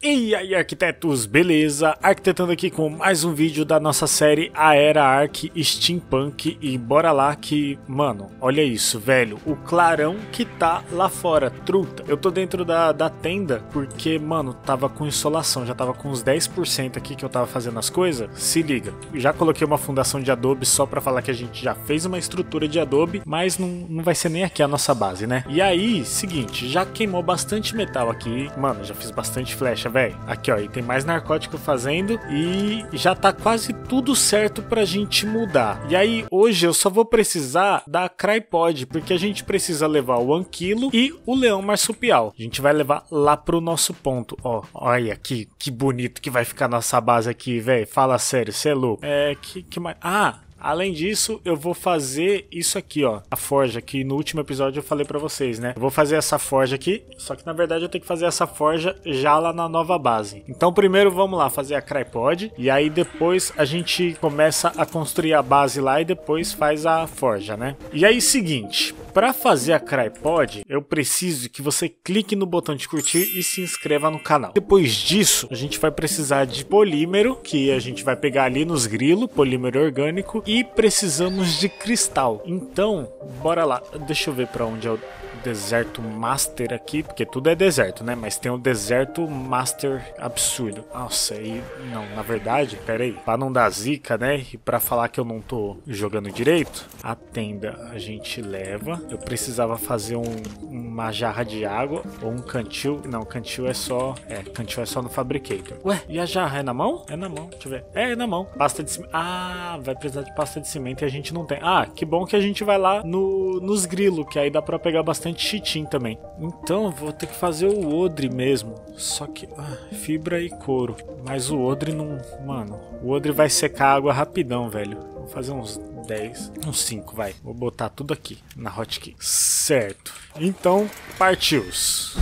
E aí, arquitetos, beleza? Arquitetando aqui com mais um vídeo da nossa série A Era Arc Steampunk e bora lá que, mano, olha isso, velho, o clarão que tá lá fora, truta. Eu tô dentro da, da tenda porque, mano, tava com insolação, já tava com uns 10% aqui que eu tava fazendo as coisas. Se liga, já coloquei uma fundação de adobe só pra falar que a gente já fez uma estrutura de adobe, mas não, não vai ser nem aqui a nossa base, né? E aí, seguinte, já queimou bastante metal aqui, mano, já fiz bastante flecha velho. Aqui, ó, e tem mais narcótico fazendo e já tá quase tudo certo pra gente mudar. E aí, hoje eu só vou precisar da Crypod, porque a gente precisa levar o Anquilo e o Leão Marsupial. A gente vai levar lá pro nosso ponto. Ó, olha que, que bonito que vai ficar nossa base aqui, velho. Fala sério, cê é louco. É, que, que mais... Ah, Além disso, eu vou fazer isso aqui, ó. A forja que no último episódio eu falei para vocês, né? Eu vou fazer essa forja aqui, só que na verdade eu tenho que fazer essa forja já lá na nova base. Então primeiro vamos lá fazer a Crypod e aí depois a gente começa a construir a base lá e depois faz a forja, né? E aí seguinte, para fazer a Crypod, eu preciso que você clique no botão de curtir e se inscreva no canal. Depois disso, a gente vai precisar de polímero, que a gente vai pegar ali nos grilos, polímero orgânico, e precisamos de cristal. Então, bora lá. Deixa eu ver para onde é o deserto master aqui, porque tudo é deserto, né? Mas tem o deserto master absurdo. Nossa, aí não, na verdade, pera aí, para não dar zica, né? E para falar que eu não tô jogando direito, a tenda a gente leva. Eu precisava fazer um, uma jarra de água ou um cantil. Não, cantil é só, é, cantil é só no fabricator. Ué, e a jarra é na mão? É na mão, deixa eu ver. É, é na mão. Pasta de cimento. Ah, vai precisar de pasta de cimento e a gente não tem. Ah, que bom que a gente vai lá no, nos grilos, que aí dá para pegar bastante chitin também. Então vou ter que fazer o odre mesmo. Só que ah, fibra e couro. Mas o odre não. Mano, o odre vai secar a água rapidão, velho. Fazer uns 10, uns 5, vai. Vou botar tudo aqui na hotkey. Certo. Então, partiu.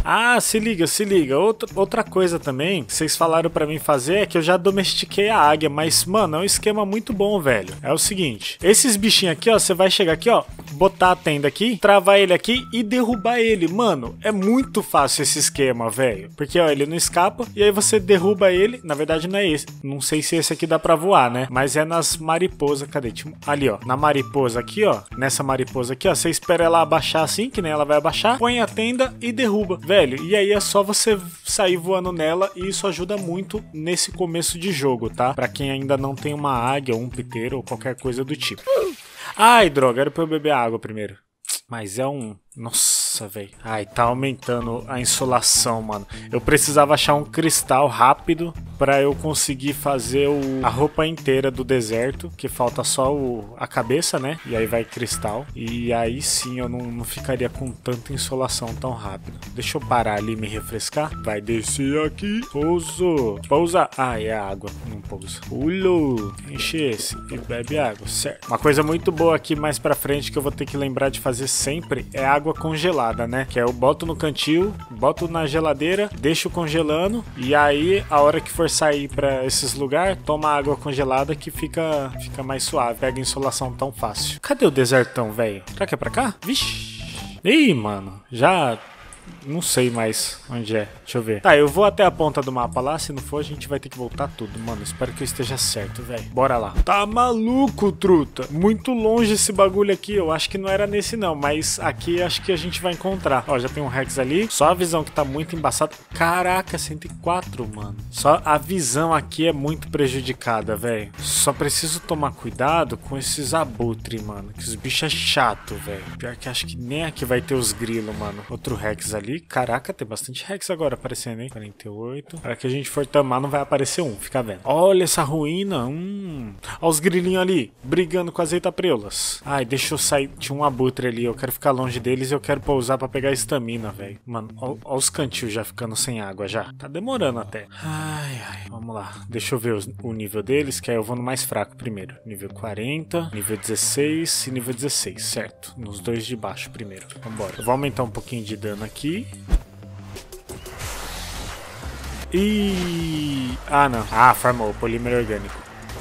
Ah, se liga, se liga. Outra, outra coisa também que vocês falaram para mim fazer é que eu já domestiquei a águia, mas, mano, é um esquema muito bom, velho. É o seguinte: esses bichinhos aqui, ó, você vai chegar aqui, ó, botar a tenda aqui, travar ele aqui e derrubar ele. Mano, é muito fácil esse esquema, velho. Porque, ó, ele não escapa e aí você derruba ele. Na verdade, não é esse. Não sei se esse aqui dá pra voar, né? Mas é nas mariposas. Cadê? Ali, ó. Na mariposa aqui, ó. Nessa mariposa aqui, ó. Você espera ela abaixar assim, que nem ela vai abaixar. Põe a tenda e derruba. Velho, e aí é só você sair voando nela e isso ajuda muito nesse começo de jogo, tá? Pra quem ainda não tem uma águia, um piteiro ou qualquer coisa do tipo. Ai, droga, era pra eu beber água primeiro. Mas é um. Nossa, velho. Ai, tá aumentando a insolação, mano. Eu precisava achar um cristal rápido para eu conseguir fazer o, a roupa inteira do deserto, que falta só o, a cabeça, né? E aí vai cristal. E aí sim eu não, não ficaria com tanta insolação tão rápido. Deixa eu parar ali e me refrescar. Vai descer aqui. Pouso. Pousa. Ah, é água. Não pousa. Ulo. Enche esse e bebe água. Certo. Uma coisa muito boa aqui mais pra frente que eu vou ter que lembrar de fazer sempre é água congelada, né? Que é eu boto no cantil, boto na geladeira, deixo congelando e aí a hora que for for sair para esses lugares, toma água congelada que fica, fica mais suave, pega insolação tão fácil. Cadê o desertão, velho? Será que é pra cá? Vixe. Ih, mano, já não sei mais onde é. Deixa eu ver. Tá, eu vou até a ponta do mapa lá. Se não for, a gente vai ter que voltar tudo, mano. Espero que eu esteja certo, velho. Bora lá. Tá maluco, truta. Muito longe esse bagulho aqui. Eu acho que não era nesse, não. Mas aqui acho que a gente vai encontrar. Ó, já tem um Rex ali. Só a visão que tá muito embaçada. Caraca, 104, mano. Só a visão aqui é muito prejudicada, velho. Só preciso tomar cuidado com esses abutres, mano. Que os bichos é chato, velho. Pior que acho que nem aqui vai ter os grilos, mano. Outro Rex ali. Caraca, tem bastante Rex agora aparecendo, hein? 48. Para que a gente for tamar, não vai aparecer um, fica vendo. Olha essa ruína. Hum. Olha os grilinhos ali, brigando com as eitapreulas. Ai, deixa eu sair. Tinha um abutre ali. Eu quero ficar longe deles e eu quero pousar para pegar estamina, velho. Mano, olha os cantil já ficando sem água já. Tá demorando até. Ai, ai. Vamos lá. Deixa eu ver os, o nível deles, que aí eu vou no mais fraco primeiro. Nível 40, nível 16 e nível 16, certo. Nos dois de baixo primeiro. Vambora. Eu vou aumentar um pouquinho de dano aqui. E. Ah, não. Ah, formou polímero orgânico.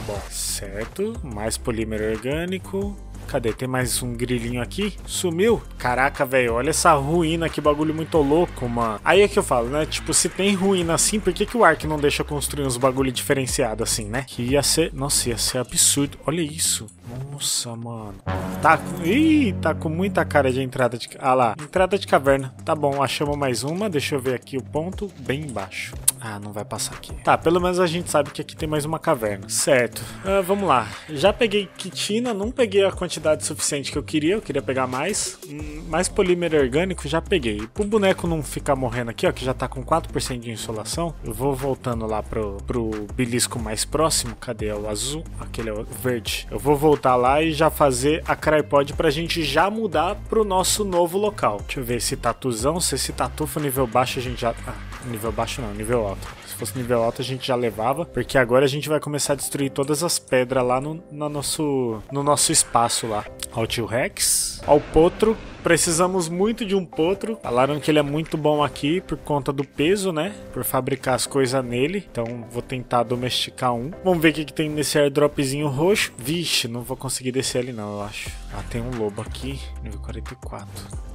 Bom, certo. Mais polímero orgânico. Cadê? Tem mais um grilinho aqui? Sumiu? Caraca, velho, olha essa ruína, que bagulho muito louco, mano. Aí é que eu falo, né? Tipo, se tem ruína assim, por que, que o Ark não deixa construir uns bagulho diferenciado assim, né? Que ia ser... Nossa, ia ser absurdo. Olha isso. Nossa, mano. Tá com... Ih, tá com muita cara de entrada de... Ah lá, entrada de caverna. Tá bom, achamos mais uma. Deixa eu ver aqui o ponto bem embaixo. Ah, não vai passar aqui. Tá, pelo menos a gente sabe que aqui tem mais uma caverna. Certo. Uh, vamos lá. Já peguei quitina, não peguei a quantidade suficiente que eu queria. Eu queria pegar mais. Hum, mais polímero orgânico já peguei. Pro boneco não ficar morrendo aqui, ó, que já tá com 4% de insolação, eu vou voltando lá pro, pro belisco mais próximo. Cadê? É o azul? Aquele é o verde. Eu vou voltar lá e já fazer a Crypod pra gente já mudar pro nosso novo local. Deixa eu ver esse tatuzão. Se esse tatu for nível baixo, a gente já... Ah, nível baixo não, nível alto. Se fosse nível alto, a gente já levava, porque agora a gente vai começar a destruir todas as pedras lá no, no nosso, no nosso espaço lá. Ó o tio Rex, ó o Potro. Precisamos muito de um potro. Falaram que ele é muito bom aqui por conta do peso, né? Por fabricar as coisas nele. Então vou tentar domesticar um. Vamos ver o que, que tem nesse airdropzinho roxo. Vixe, não vou conseguir descer ali não, eu acho. Ah, tem um lobo aqui. Nível 44.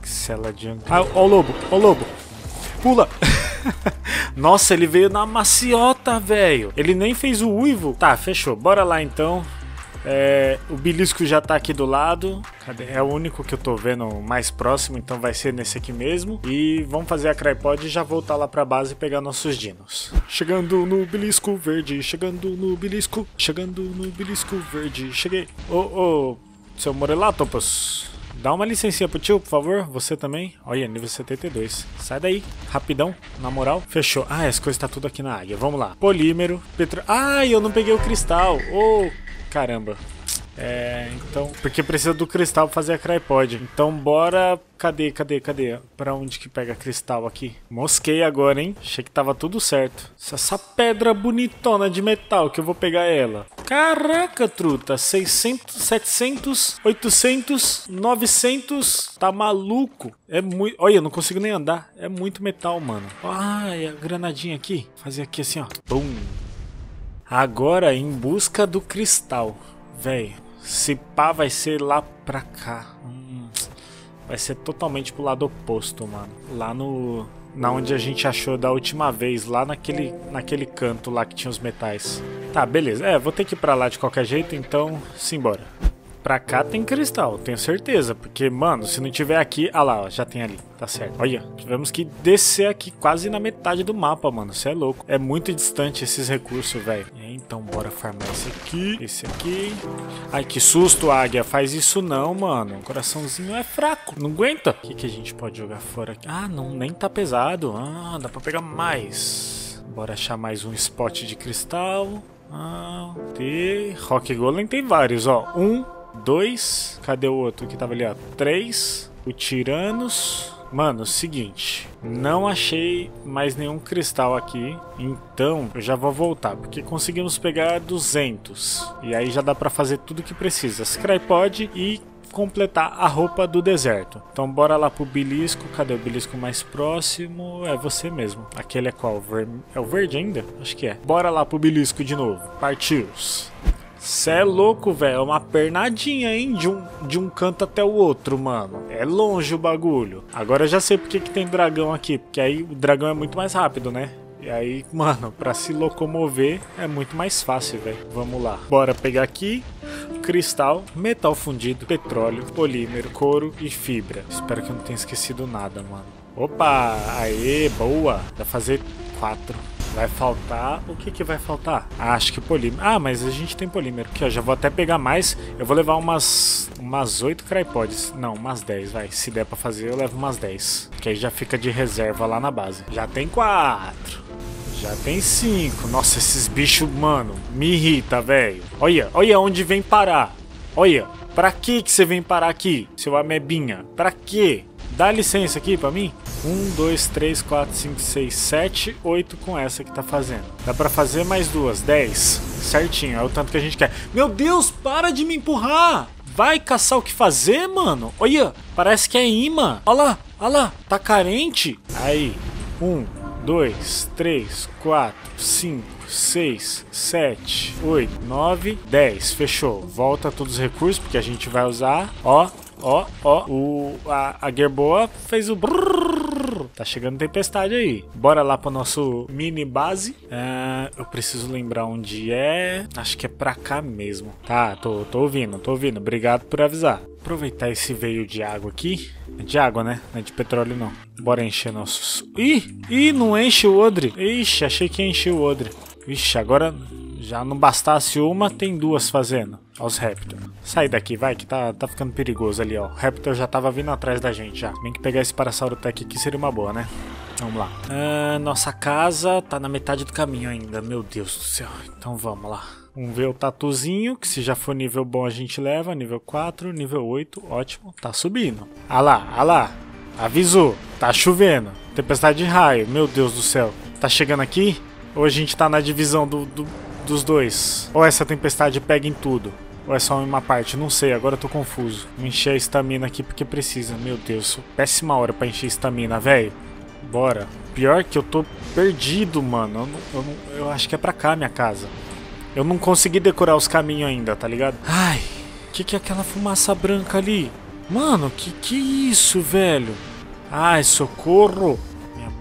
Cela Jungle. Ah, ó o lobo, ó o lobo. Pula! Nossa, ele veio na maciota, velho. Ele nem fez o uivo. Tá, fechou. Bora lá então. É, o belisco já tá aqui do lado. Cadê? É o único que eu tô vendo mais próximo, então vai ser nesse aqui mesmo. E vamos fazer a Crypod e já voltar lá pra base e pegar nossos dinos. Chegando no belisco verde, chegando no belisco, chegando no belisco verde. Cheguei. Ô, ô, seu Morelatopus. Dá uma licencinha pro tio, por favor. Você também. Olha, nível 72. Sai daí. Rapidão. Na moral. Fechou. Ah, as coisas tá tudo aqui na águia. Vamos lá. Polímero. Petro... Ah, eu não peguei o cristal. Oh, caramba. É, então, porque precisa do cristal pra fazer a Crypod. Então bora... Cadê, cadê, cadê? Pra onde que pega cristal aqui? Mosquei agora, hein? Achei que tava tudo certo. Essa pedra bonitona de metal que eu vou pegar ela. Caraca, truta. 600, 700, 800, 900. Tá maluco. É muito... Olha, eu não consigo nem andar. É muito metal, mano. Ai, a granadinha aqui. Fazer aqui assim, ó. Bum. Agora em busca do cristal. Véi, se pá vai ser lá pra cá. Hum, vai ser totalmente pro lado oposto, mano. Lá no... Na onde a gente achou da última vez, lá naquele, naquele canto lá que tinha os metais. Tá, beleza. É, vou ter que ir pra lá de qualquer jeito, então simbora. Pra cá tem cristal, tenho certeza. Porque, mano, se não tiver aqui... Ah lá, ó, já tem ali. Tá certo. Olha, tivemos que descer aqui quase na metade do mapa, mano. Você é louco. É muito distante esses recursos, velho. Então, bora farmar esse aqui. Esse aqui. Ai, que susto, águia. Faz isso não, mano. O coraçãozinho é fraco. Não aguenta. O que, que a gente pode jogar fora aqui? Ah, não, nem tá pesado. Ah, dá pra pegar mais. Bora achar mais um spot de cristal. Ah, tem... Rock Golem tem vários, ó. Um, dois. Cadê o outro que tava ali, ó? Três. O Tiranos. Mano, seguinte, não achei mais nenhum cristal aqui, então eu já vou voltar, porque conseguimos pegar 200, e aí já dá pra fazer tudo que precisa, Scrypod e completar a roupa do deserto. Então bora lá pro belisco, cadê o belisco mais próximo? É você mesmo, aquele é qual? Ver... É o verde ainda? Acho que é. Bora lá pro belisco de novo, partiu. Cê é louco, velho. É uma pernadinha, hein? De um, de um canto até o outro, mano. É longe o bagulho. Agora eu já sei porque que tem dragão aqui. Porque aí o dragão é muito mais rápido, né? E aí, mano, pra se locomover é muito mais fácil, velho. Vamos lá. Bora pegar aqui cristal, metal fundido, petróleo, polímero, couro e fibra. Espero que eu não tenha esquecido nada, mano. Opa! Aê, boa! Pra fazer quatro. Vai faltar. O que que vai faltar? Ah, acho que polímero. Ah, mas a gente tem polímero. Aqui, ó. Já vou até pegar mais. Eu vou levar umas. Umas 8 crypods. Não, umas 10, vai. Se der pra fazer, eu levo umas 10. Que aí já fica de reserva lá na base. Já tem 4. Já tem 5. Nossa, esses bichos, mano, me irrita, velho. Olha, olha onde vem parar. Olha, pra que que você vem parar aqui, seu amebinha? Pra quê? Dá licença aqui pra mim. 1, 2, 3, 4, 5, 6, 7, 8 com essa que tá fazendo. Dá pra fazer mais duas, 10. Certinho, é o tanto que a gente quer. Meu Deus, para de me empurrar! Vai caçar o que fazer, mano? Olha, parece que é imã. Olha lá, olha lá, tá carente. Aí, 1, 2, 3, 4, 5, 6, 7, 8, 9, 10. Fechou. Volta todos os recursos porque a gente vai usar. Ó, ó, ó. O, a, a Gerboa fez o. Tá chegando tempestade aí. Bora lá pro nosso mini base. É, eu preciso lembrar onde é. Acho que é pra cá mesmo. Tá, tô, tô ouvindo, tô ouvindo. Obrigado por avisar. Aproveitar esse veio de água aqui. É de água, né? Não é de petróleo, não. Bora encher nossos... Ih! Ih, não enche o odre. Ixi, achei que ia encher o odre. Vixe, agora já não bastasse uma, tem duas fazendo. Ó os Raptor. Sai daqui, vai, que tá, tá ficando perigoso ali, ó. O Raptor já tava vindo atrás da gente já. Bem que pegar esse Parasaurotech aqui seria uma boa, né? Vamos lá. Ah, nossa casa tá na metade do caminho ainda, meu Deus do céu. Então vamos lá. Vamos ver o tatuzinho, que se já for nível bom a gente leva. Nível 4, nível 8, ótimo. Tá subindo. Ah lá, ah lá. Avisou. Tá chovendo. Tempestade de raio, meu Deus do céu. Tá chegando aqui? Ou a gente tá na divisão do, do, dos dois? Ou essa tempestade pega em tudo? Ou é só uma parte? Não sei, agora eu tô confuso. Vou encher a estamina aqui porque precisa. Meu Deus, péssima hora pra encher estamina, velho. Bora. Pior que eu tô perdido, mano. Eu, não, eu, não, eu acho que é pra cá minha casa. Eu não consegui decorar os caminhos ainda, tá ligado? Ai, que que é aquela fumaça branca ali? Mano, que que é isso, velho? Ai, socorro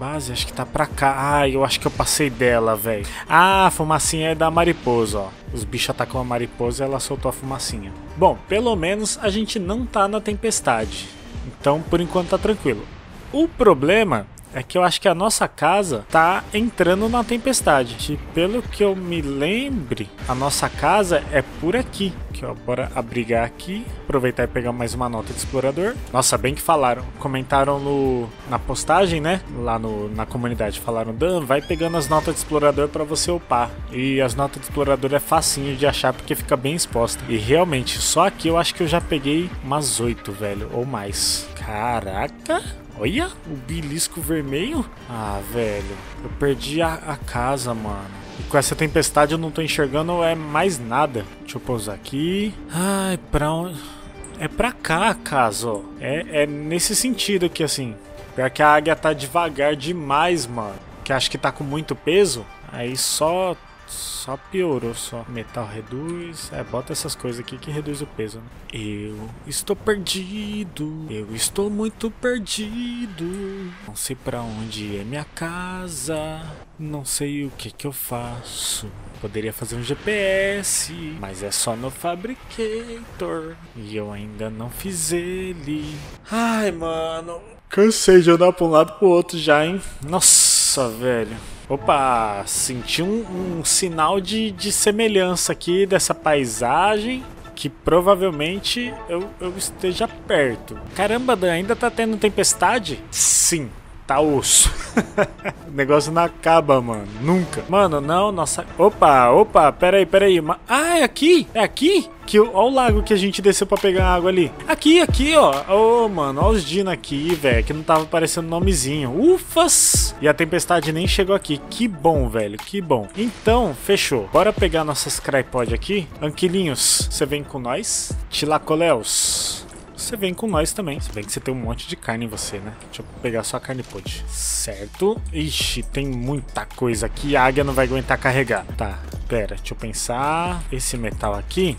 base, acho que tá pra cá. Ah, eu acho que eu passei dela, velho. Ah, a fumacinha é da mariposa, ó. Os bichos atacam a mariposa e ela soltou a fumacinha. Bom, pelo menos a gente não tá na tempestade. Então, por enquanto tá tranquilo. O problema é que eu acho que a nossa casa tá entrando na tempestade. E pelo que eu me lembre, a nossa casa é por aqui. Que ó, bora abrigar aqui, aproveitar e pegar mais uma nota de explorador. Nossa, bem que falaram, comentaram no, na postagem, né? Lá no, na comunidade, falaram, Dan, vai pegando as notas de explorador para você upar. E as notas de explorador é facinho de achar porque fica bem exposta. E realmente, só aqui eu acho que eu já peguei umas oito, velho, ou mais. Caraca! Olha, o belisco vermelho. Ah, velho, eu perdi a, a, casa, mano. E com essa tempestade eu não tô enxergando é mais nada. Deixa eu pousar aqui. Ai, pra onde... É pra cá a casa, ó. É, é nesse sentido aqui, assim. Pior que a águia tá devagar demais, mano. Que acho que tá com muito peso. Aí só só piorou só. Metal reduz. É, bota essas coisas aqui que reduz o peso, né? Eu estou perdido. Eu estou muito perdido. Não sei para onde é minha casa. Não sei o que que eu faço. Poderia fazer um GPS, mas é só no Fabricator. E eu ainda não fiz ele. Ai, mano. Cansei de andar pra um lado pro outro já, hein? Nossa, velho. Opa, senti um, um sinal de, de semelhança aqui dessa paisagem que provavelmente eu, eu esteja perto. Caramba, Dan, ainda tá tendo tempestade? Sim, tá osso. o negócio não acaba, mano. Nunca. Mano, não, nossa. Opa, opa, peraí, peraí. Ah, é aqui? É aqui? Que, ó o lago que a gente desceu pra pegar água ali. Aqui, aqui, ó. Ô, oh, mano, ó os Dino aqui, velho. Que não tava aparecendo nomezinho. Ufas! E a tempestade nem chegou aqui. Que bom, velho. Que bom. Então, fechou. Bora pegar nossas crypod aqui. Anquilinhos, você vem com nós? Tilacoléus você vem com nós também. Se bem que você tem um monte de carne em você, né? Deixa eu pegar só a carne pod. Certo. Ixi, tem muita coisa aqui. A águia não vai aguentar carregar. Tá, pera, deixa eu pensar. Esse metal aqui,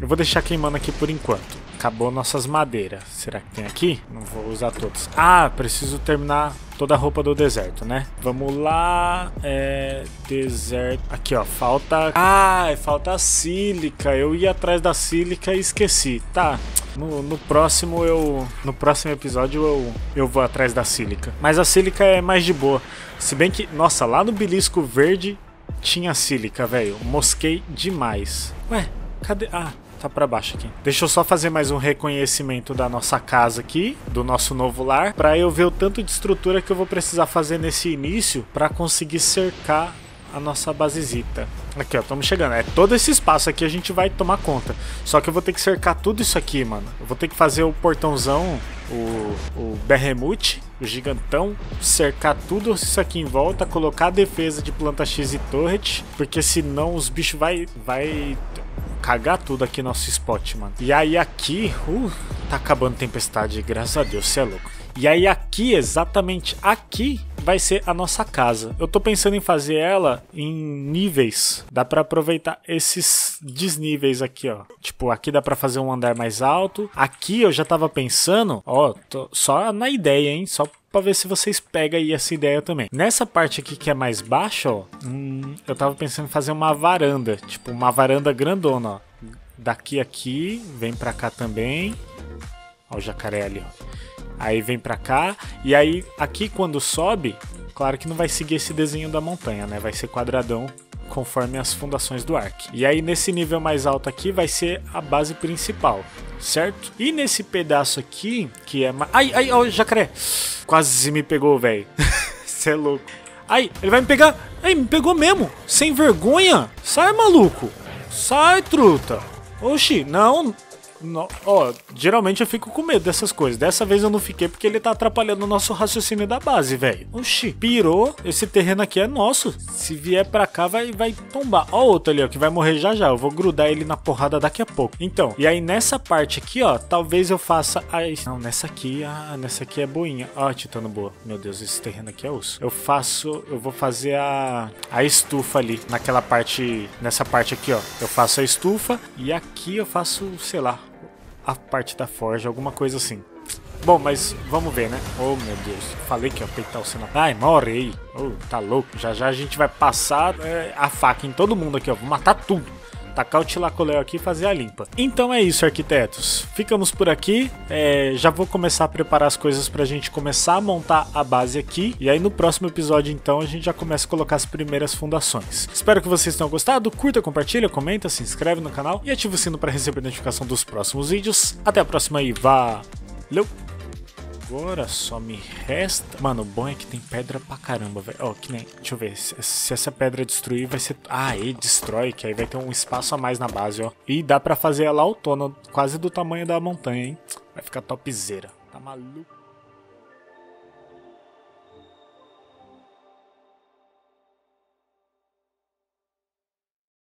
eu vou deixar queimando aqui por enquanto. Acabou nossas madeiras. Será que tem aqui? Não vou usar todas. Ah, preciso terminar toda a roupa do deserto, né? Vamos lá. É. Deserto. Aqui, ó. Falta. Ah, falta a sílica. Eu ia atrás da sílica e esqueci. Tá. No, no, próximo eu. No próximo episódio eu, eu vou atrás da sílica. Mas a sílica é mais de boa. Se bem que. Nossa, lá no belisco verde tinha sílica, velho. Mosquei demais. Ué, cadê. Ah, tá para baixo aqui. Deixa eu só fazer mais um reconhecimento da nossa casa aqui, do nosso novo lar, para eu ver o tanto de estrutura que eu vou precisar fazer nesse início para conseguir cercar a nossa basezita. Aqui, ó, estamos chegando. É todo esse espaço aqui a gente vai tomar conta. Só que eu vou ter que cercar tudo isso aqui, mano. Eu vou ter que fazer o portãozão, o, o Berremute, o gigantão, cercar tudo isso aqui em volta, colocar a defesa de planta X e turret, porque senão os bichos vai, vai cagar tudo aqui nosso spot, mano. E aí aqui, uh, tá acabando tempestade, graças a Deus, cê é louco. E aí aqui, exatamente aqui, vai ser a nossa casa. Eu tô pensando em fazer ela em níveis. Dá para aproveitar esses desníveis aqui, ó. Tipo, aqui dá para fazer um andar mais alto. Aqui eu já tava pensando, ó, só na ideia, hein? Só para ver se vocês pegam aí essa ideia também. Nessa parte aqui que é mais baixa, ó, hum, eu tava pensando em fazer uma varanda, tipo uma varanda grandona, ó. Daqui aqui, vem para cá também. Ó o jacaré ali, ó. Aí vem pra cá. E aí, aqui quando sobe, claro que não vai seguir esse desenho da montanha, né? Vai ser quadradão conforme as fundações do arc. E aí nesse nível mais alto aqui vai ser a base principal, certo? E nesse pedaço aqui, que é... Ai, ai, ó, jacaré! Quase me pegou, velho. Você é louco. Ai, ele vai me pegar. Ai, me pegou mesmo. Sem vergonha. Sai, maluco. Sai, truta. Oxi, não, no, ó, geralmente eu fico com medo dessas coisas. Dessa vez eu não fiquei porque ele tá atrapalhando o nosso raciocínio da base, velho. Oxi, pirou. Esse terreno aqui é nosso. Se vier pra cá, vai, vai tombar. Ó, outro ali, ó, que vai morrer já já. Eu vou grudar ele na porrada daqui a pouco. Então, e aí nessa parte aqui, ó, talvez eu faça a. Não, nessa aqui, ah, nessa aqui é boinha. Ó, titano boa. Meu Deus, esse terreno aqui é osso. Eu faço. Eu vou fazer a. A estufa ali. Naquela parte. Nessa parte aqui, ó. Eu faço a estufa. E aqui eu faço, sei lá, a parte da forja, alguma coisa assim. Bom, mas vamos ver, né? Oh, meu Deus. Falei que ia peitar o Senna. Ai, morre aí. Oh, tá louco. Já já a gente vai passar é, a faca em todo mundo aqui, ó. Vou matar tudo tacar o tilacoléu aqui e fazer a limpa. Então é isso, arquitetos. Ficamos por aqui. É, já vou começar a preparar as coisas pra gente começar a montar a base aqui. E aí no próximo episódio, então, a gente já começa a colocar as primeiras fundações. Espero que vocês tenham gostado. Curta, compartilha, comenta, se inscreve no canal e ativa o sino para receber notificação dos próximos vídeos. Até a próxima e valeu! Agora só me resta. Mano, o bom é que tem pedra pra caramba, velho. Ó, que nem. Deixa eu ver. Se, se, essa pedra destruir, vai ser. Ah, e destrói, que aí vai ter um espaço a mais na base, ó. E dá pra fazer ela autônoma, quase do tamanho da montanha, hein? Vai ficar topzera. Tá maluco?